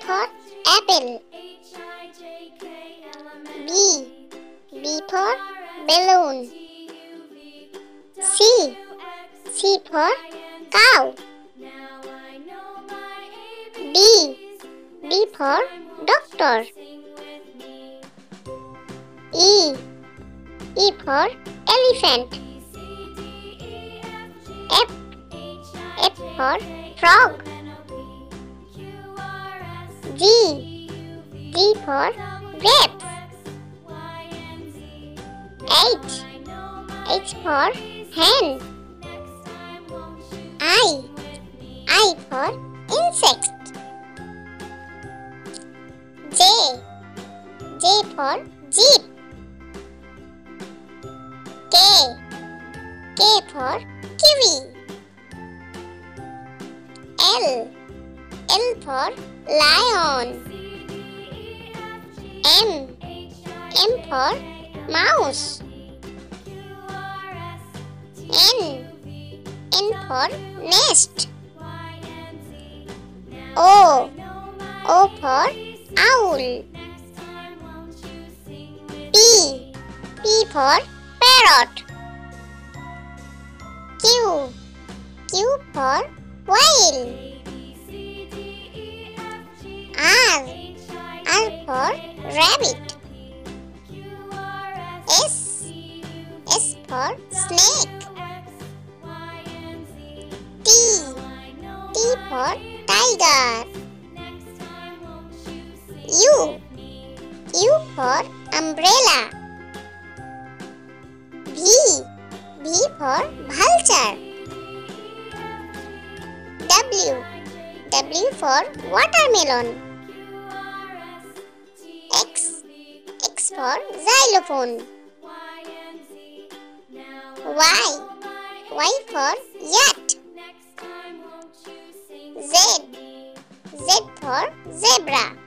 for apple. B. B for balloon. C. C for cow. D. D for doctor. E. E for elephant. F. F for frog. G. G for grapes. H. H for hen. I. I for insect. J. J for jeep. K. K for kiwi. L. L for lion. M. M for mouse. N. N for nest. O. O for owl. P. P for parrot. Q. Q for whale. For rabbit. S. S for snake. T. T for tiger. U. U for umbrella. V. V for vulture. W. W for watermelon. For xylophone. Y. Y for yacht. Z. Z for zebra.